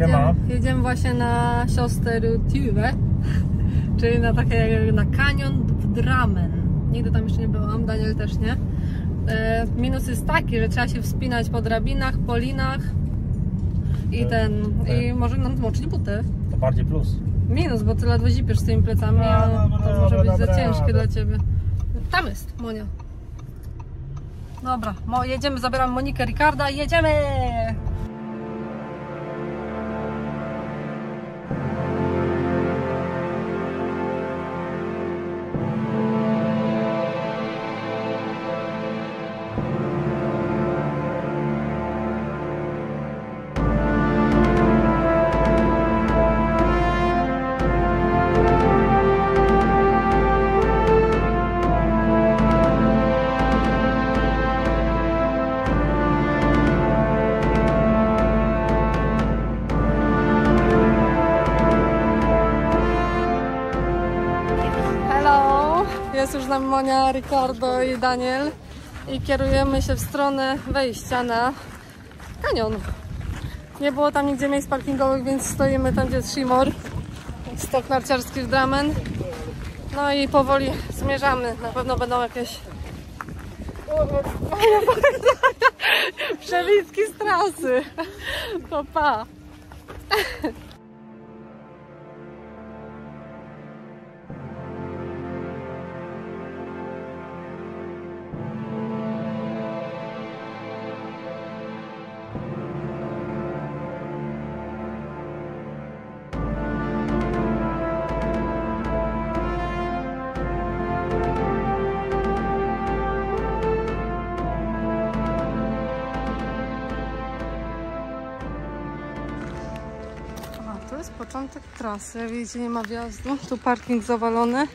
Jedziemy, jedziemy właśnie na Siostertüwe, czyli na takie, na kanion w Dramen. Nigdy tam jeszcze nie byłam, Daniel też nie. E, minus jest taki, że trzeba się wspinać po drabinach, po linach i ten, i może nam zmoczyć buty. To bardziej plus. Minus, bo ty ledwo zipiesz z tymi plecami, No, a to może dobra, być za ciężkie dobra. dla ciebie. Tam jest, Monia. Dobra, jedziemy, zabieram Monikę Ricarda i jedziemy! Monia, Ricardo i Daniel i kierujemy się w stronę wejścia na kanion. Nie było tam nigdzie miejsc parkingowych, więc stoimy tam, gdzie jest Shimor, stok narciarski w Dramen. No i powoli zmierzamy. Na pewno będą jakieś przewiski z trasy. To pa! Jest początek trasy. Jak widzicie, nie ma wjazdu. Tu parking zawalony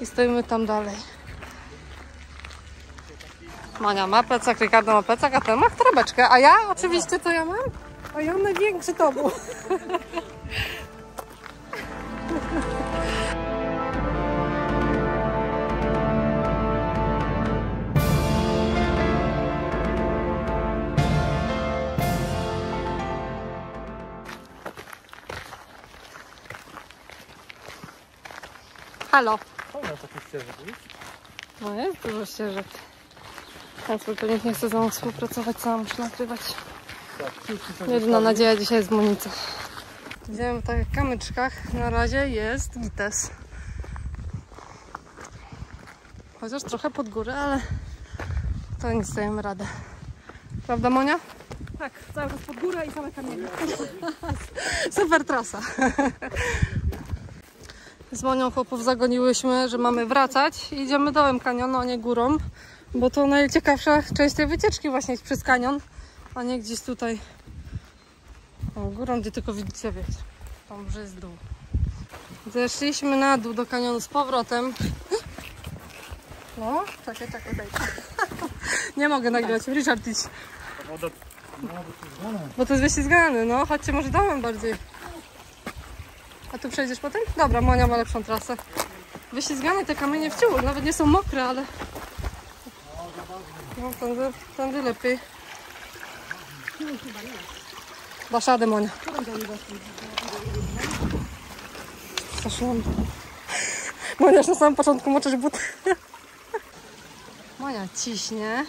i stoimy tam dalej. Mania ma plecak, Ricardo ma plecak, a ten ma torebeczkę. A ja oczywiście co ja mam? A ja największy to był. Halo. Fajna taki ścieżek, widzisz? No jest dużo ścieżek. Transport nikt nie chce ze mną współpracować, sama muszę nagrywać. Jedyna nadzieja dzisiaj jest w Monice. Idziemy w takich kamyczkach. Na razie jest gites. Chociaż trochę pod górę, ale to nic dajemy radę. Prawda Monia? Tak, cały czas pod górę i same kamienie. Super trasa. Z Monią chłopów zagoniłyśmy, że mamy wracać. Idziemy dołem kanionu, a nie górą, bo to najciekawsza część tej wycieczki właśnie jest przez kanion, a nie gdzieś tutaj o, górą, gdzie tylko widzicie, wiecie, tam że jest dół. Zeszliśmy na dół do kanionu z powrotem. No, czekaj, czekaj, daj. Nie mogę nagrywać, Richard idź. Bo to jest wyślizgany, no. Chodźcie może dołem bardziej. A tu przejdziesz potem? Dobra, Monia ma lepszą trasę. Wyślizgane te kamienie w ciągu, nawet nie są mokre, ale... No, tędy, tędy lepiej. Dasz radę, Monia. Zaszłam. Monia już na samym początku moczysz but. Monia ciśnie.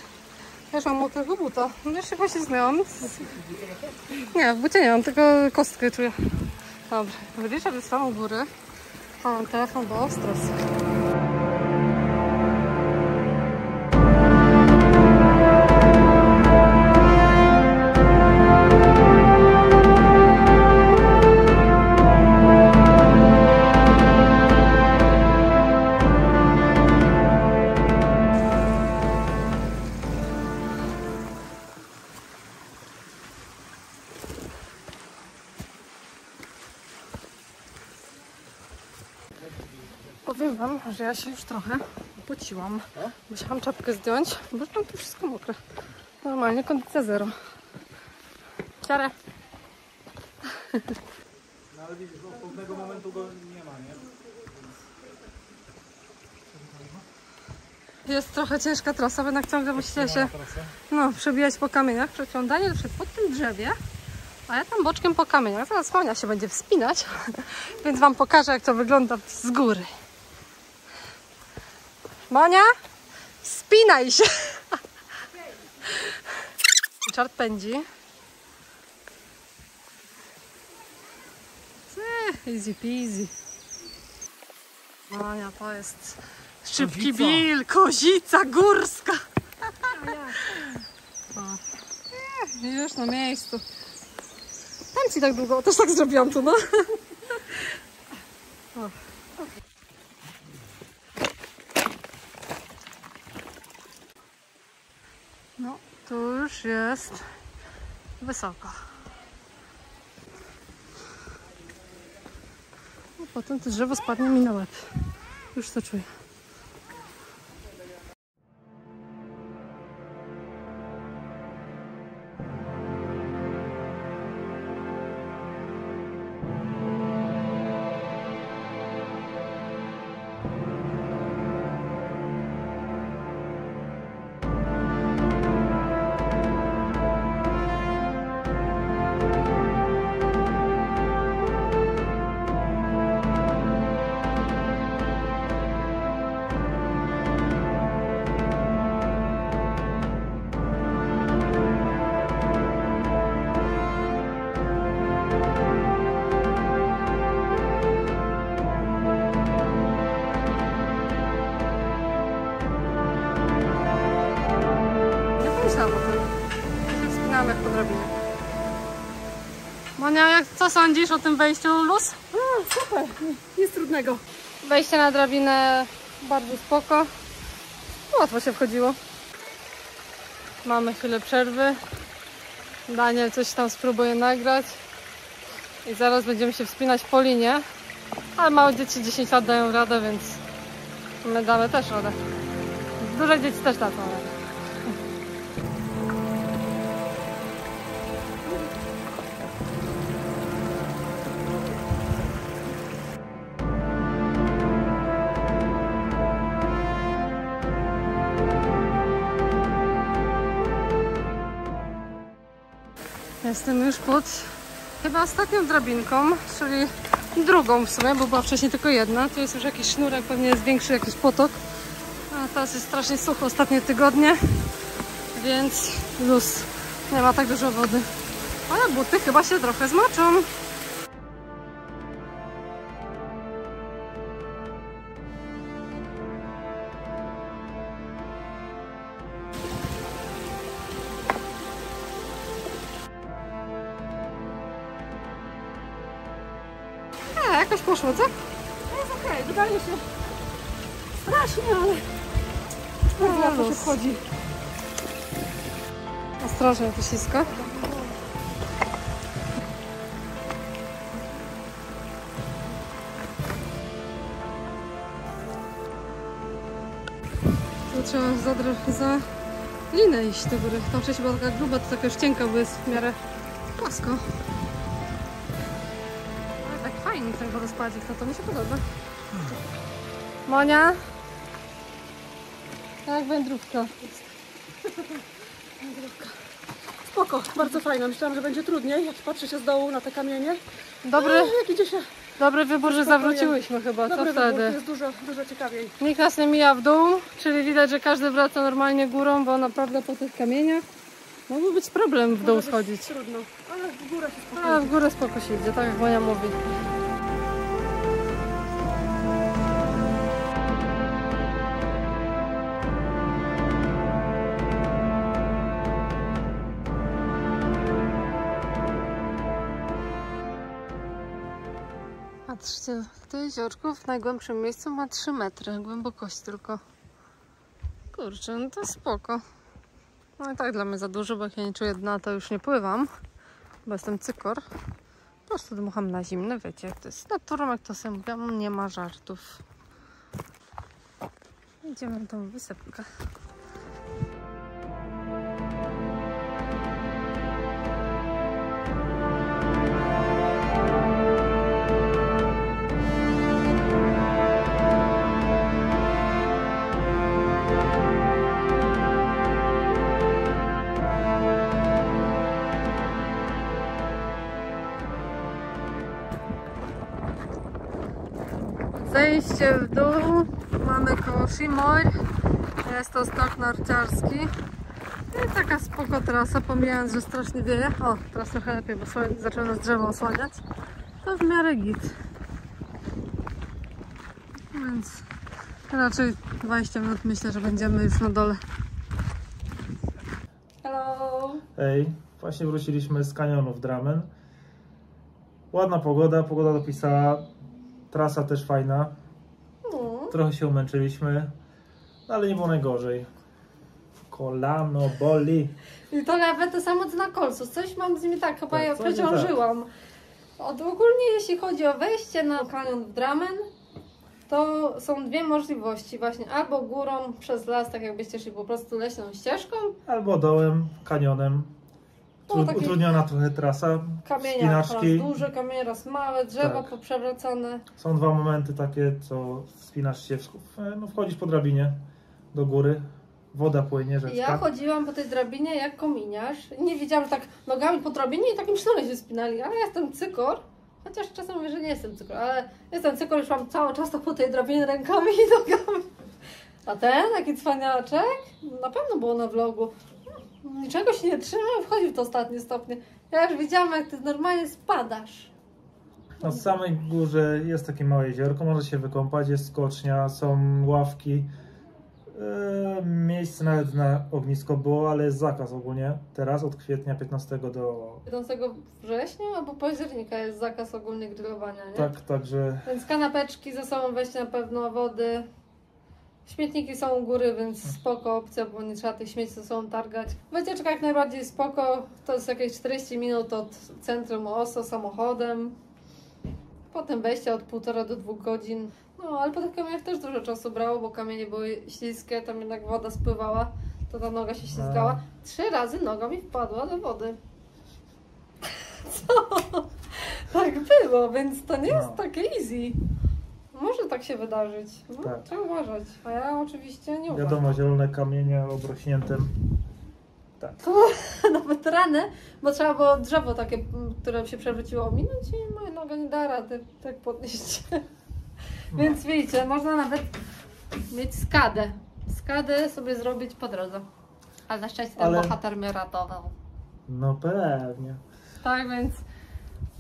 Ja już mam mokrego buta. No już się poślizgnęłam. Nie, w bucie nie mam, tylko kostkę czuję. Dobra, wyliczę jest tam u góry. A mam telefon do ostros. Powiem wam, że ja się już trochę pociłam. Musiałam czapkę zdjąć, bo mam tu wszystko mokre. Normalnie kondycja zero. Ciarę. No ale widzisz, od pewnego momentu go nie ma, nie? Jest trochę ciężka trasa, jednak ciągle musicie się no, przebijać po kamieniach. Daniel wszedł pod tym drzewie A ja tam boczkiem po kamieniach. Zaraz Monia się będzie wspinać, więc Wam pokażę, jak to wygląda z góry. Monia, wspinaj się! Czart pędzi. Eh, Easy peasy. Monia, to jest szybki Kozica. bil, kozica górska. O. Eh, Już na miejscu. Tam ci tak długo, też tak zrobiłam tu, no. O. tu już jest wysoko. A potem to drzewo spadnie mi na łeb. Już to czuję. Co sądzisz o tym wejściu luz? A, super, nic trudnego. Wejście na drabinę bardzo spoko. Łatwo się wchodziło. Mamy chwilę przerwy. Daniel coś tam spróbuje nagrać. I zaraz będziemy się wspinać po linie. Ale małe dzieci 10 lat dają radę, więc my damy też radę. Duże dzieci też dadzą radę. Jestem już pod chyba ostatnią drabinką, czyli drugą w sumie, bo była wcześniej tylko jedna. Tu jest już jakiś sznurek, pewnie jest większy jakiś potok. A teraz jest strasznie sucho ostatnie tygodnie, więc luz. Nie ma tak dużo wody. Ale buty chyba się trochę zmoczą. Co? No jest okej, wydaje się strasznie, ale bardzo łatwo się wchodzi. Ostrożnie to ślisko. Tu trzeba za, za linę iść do góry. Tam wcześniej była taka gruba, to taka już cienka, bo jest w miarę płasko. Tak fajnie ten wodospadzik, no to mi się podoba. Monia? Jak wędrówka? Spoko, bardzo fajna. Myślałam, że będzie trudniej, jak patrzę się z dołu na te kamienie. Dobry, No, jak idzie się dobry wybór, że zawróciłyśmy chyba, co dobry wybór, wtedy? jest dużo, dużo ciekawiej. Nikt nas nie mija w dół, czyli widać, że każdy wraca normalnie górą, bo naprawdę po tych kamieniach mógłby być problem w dół schodzić. Trudno, ale w górę się spokojnie. A w górę spoko się idzie, tak jak Monia mówi. Patrzcie, to jeziorko w najgłębszym miejscu ma 3 metry głębokości tylko. Kurczę, no to spoko. No i tak dla mnie za dużo, bo jak ja nie czuję dna, to już nie pływam, bo jestem cykor. Po prostu dmucham na zimne, wiecie jak to jest. Naturą, jak to sobie mówią, nie ma żartów. Idziemy na tą wysepkę. Zejście w dół. Mamy koło Shimoy. Jest to stok narciarski. I taka spoko trasa, pomijając, że strasznie wieje. O, teraz trochę lepiej, bo zaczęło nas drzewo osłaniać. To w miarę git. Więc raczej 20 minut myślę, że będziemy już na dole. Hello! Ej, właśnie wróciliśmy z kanionu w Dramen. Ładna pogoda, pogoda dopisała. Trasa też fajna. Trochę się umęczyliśmy, no ale nie było najgorzej. Kolano boli. I to nawet to samo co na kolcu. Coś mam z nimi tak, chyba Tak, ja nie przeciążyłam. Od, ogólnie jeśli chodzi o wejście na kanion w Dramen, to są dwie możliwości właśnie. Albo górą przez las, tak jakbyście szli po prostu leśną ścieżką, Albo dołem, kanionem. No, Utrudniona trochę trasa. kamienia raz Wspinaczki. duże, kamienie raz małe, drzewa Tak. poprzewracane. Są dwa momenty takie, co wspinasz się, w, no, wchodzisz po drabinie do góry. Woda płynie, rzeczka. Ja chodziłam po tej drabinie jak kominiarz. Nie wiedziałam, że tak nogami po drabinie i takim sznurem się spinali, ale ja jestem cykor. Chociaż czasem mówię, że nie jestem cykor, ale jestem cykor, już mam cały czas to po tej drabinie rękami i nogami. A ten, taki cwaniaczek, na pewno było na vlogu. Niczego się nie trzyma, wchodził w to ostatnie stopnie. Ja już widziałam, jak ty normalnie spadasz. Na samej górze jest takie małe jeziorko, można się wykąpać, jest skocznia, są ławki. E, miejsce nawet na ognisko było, ale jest zakaz ogólnie. Teraz od kwietnia 15 do... 15 września albo października jest zakaz ogólny grillowania, nie? Tak, także Więc kanapeczki ze sobą weź na pewno, wody. Śmietniki są u góry, więc spoko opcja, bo nie trzeba tych śmieci ze sobą targać. Wycieczka jak najbardziej spoko, to jest jakieś 40 minut od centrum Oso samochodem. Potem wejście od półtora do dwóch godzin. No, ale po tych kamieniach też dużo czasu brało, bo kamienie były śliskie, tam jednak woda spływała, to ta noga się ślizgała. Trzy razy noga mi wpadła do wody. Co? Tak było, więc to nie jest No. takie easy. Może tak się wydarzyć. No, Tak. Trzeba uważać. A ja oczywiście nie uważam. wiadomo, zielone kamienie obrośniętym. Tak. Nawet ranę, bo trzeba było drzewo takie, które się przewróciło, ominąć i moja noga nie da rady tak podnieść. No. Więc widzicie, można nawet mieć skadę. Skadę sobie zrobić po drodze. Ale na szczęście ten Ale- bohater mnie ratował. No pewnie. Tak, więc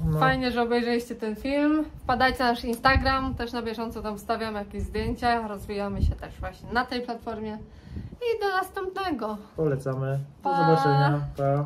No, Fajnie, że obejrzeliście ten film. Wpadajcie na nasz Instagram, też na bieżąco tam wstawiamy jakieś zdjęcia. Rozwijamy się też właśnie na tej platformie. I do następnego. Polecamy. Do Pa. zobaczenia. Pa.